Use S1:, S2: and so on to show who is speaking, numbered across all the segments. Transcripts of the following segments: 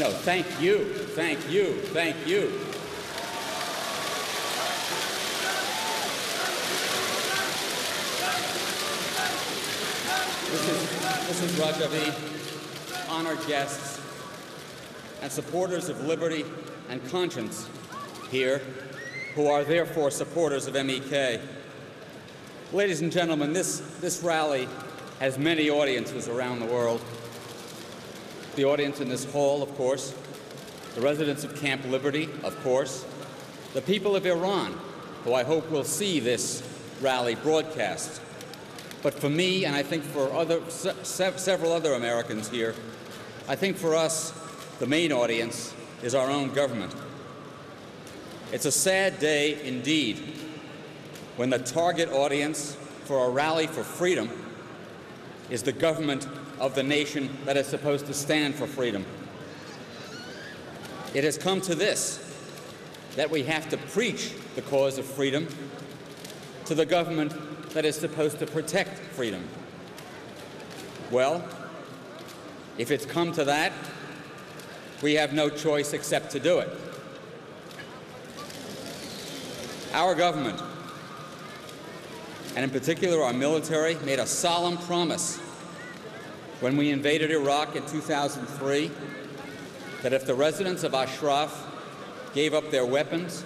S1: No, thank you, thank you, thank you. This is, this is Rajavi, honored guests, and supporters of liberty and conscience here, who are therefore supporters of MEK. Ladies and gentlemen, this, this rally has many audiences around the world. The audience in this hall, of course, the residents of Camp Liberty, of course, the people of Iran, who I hope will see this rally broadcast. But for me, and I think for other, se several other Americans here, I think for us, the main audience is our own government. It's a sad day indeed when the target audience for a rally for freedom is the government of the nation that is supposed to stand for freedom. It has come to this that we have to preach the cause of freedom to the government that is supposed to protect freedom. Well, if it's come to that, we have no choice except to do it. Our government, and in particular our military, made a solemn promise when we invaded Iraq in 2003 that if the residents of Ashraf gave up their weapons,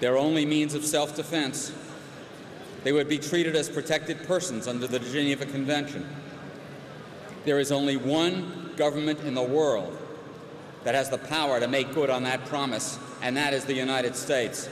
S1: their only means of self-defense, they would be treated as protected persons under the Geneva Convention. There is only one government in the world that has the power to make good on that promise, and that is the United States.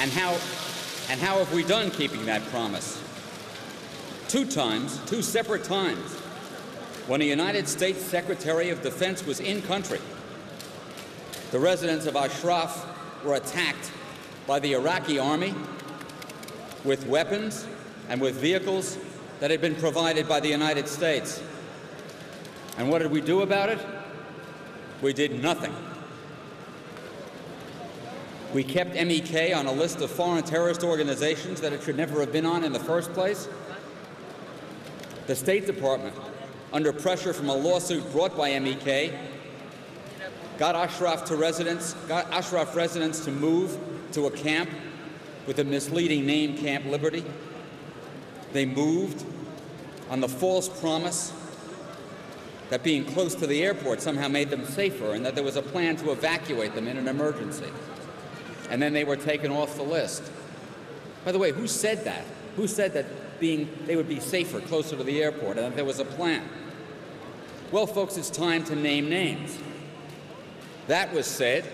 S1: And how, and how have we done keeping that promise? Two times, two separate times, when a United States Secretary of Defense was in country, the residents of Ashraf were attacked by the Iraqi army with weapons and with vehicles that had been provided by the United States. And what did we do about it? We did nothing. We kept MEK on a list of foreign terrorist organizations that it should never have been on in the first place. The State Department, under pressure from a lawsuit brought by MEK, got Ashraf to residents, got Ashraf residents to move to a camp with a misleading name, Camp Liberty. They moved on the false promise that being close to the airport somehow made them safer and that there was a plan to evacuate them in an emergency and then they were taken off the list. By the way, who said that? Who said that being, they would be safer closer to the airport and that there was a plan? Well, folks, it's time to name names. That was said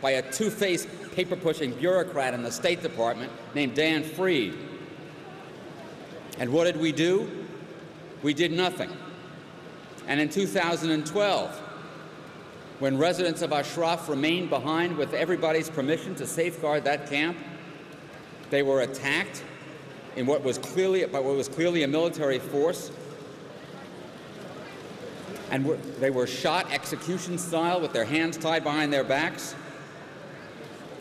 S1: by a two-faced paper-pushing bureaucrat in the State Department named Dan Fried. And what did we do? We did nothing. And in 2012, when residents of Ashraf remained behind with everybody's permission to safeguard that camp, they were attacked in what was clearly, by what was clearly a military force, and were, they were shot execution style with their hands tied behind their backs,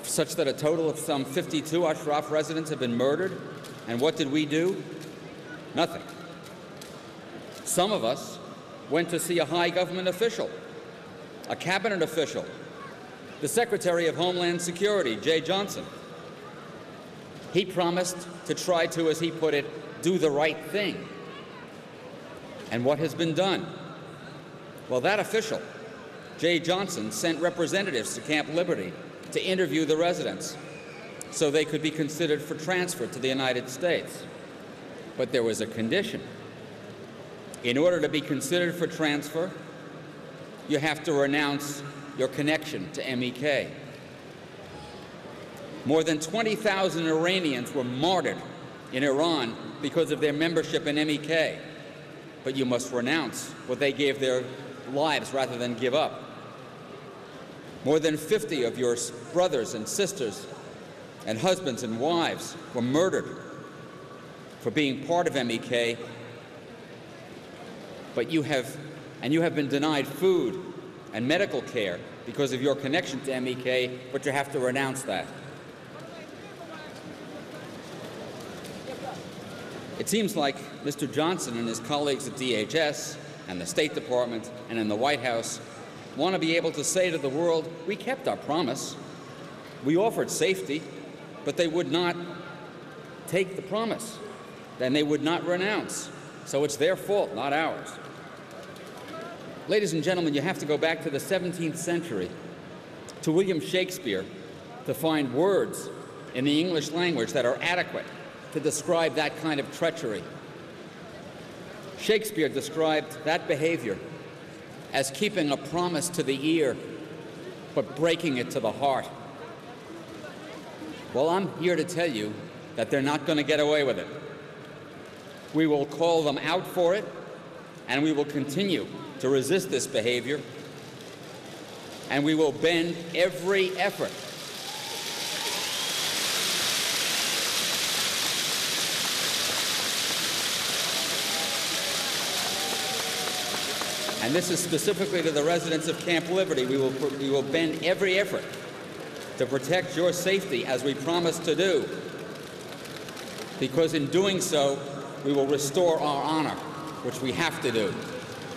S1: such that a total of some 52 Ashraf residents have been murdered. And what did we do? Nothing. Some of us went to see a high government official a cabinet official, the Secretary of Homeland Security, Jeh Johnson. He promised to try to, as he put it, do the right thing. And what has been done? Well, that official, Jeh Johnson, sent representatives to Camp Liberty to interview the residents so they could be considered for transfer to the United States. But there was a condition. In order to be considered for transfer, you have to renounce your connection to MEK. More than 20,000 Iranians were martyred in Iran because of their membership in MEK. But you must renounce what they gave their lives rather than give up. More than 50 of your brothers and sisters and husbands and wives were murdered for being part of MEK, but you have and you have been denied food and medical care because of your connection to MEK, but you have to renounce that. It seems like Mr. Johnson and his colleagues at DHS and the State Department and in the White House want to be able to say to the world, we kept our promise. We offered safety, but they would not take the promise. Then they would not renounce. So it's their fault, not ours. Ladies and gentlemen, you have to go back to the 17th century, to William Shakespeare, to find words in the English language that are adequate to describe that kind of treachery. Shakespeare described that behavior as keeping a promise to the ear, but breaking it to the heart. Well, I'm here to tell you that they're not going to get away with it. We will call them out for it, and we will continue to resist this behavior, and we will bend every effort and this is specifically to the residents of Camp Liberty. We will, we will bend every effort to protect your safety as we promised to do, because in doing so, we will restore our honor, which we have to do.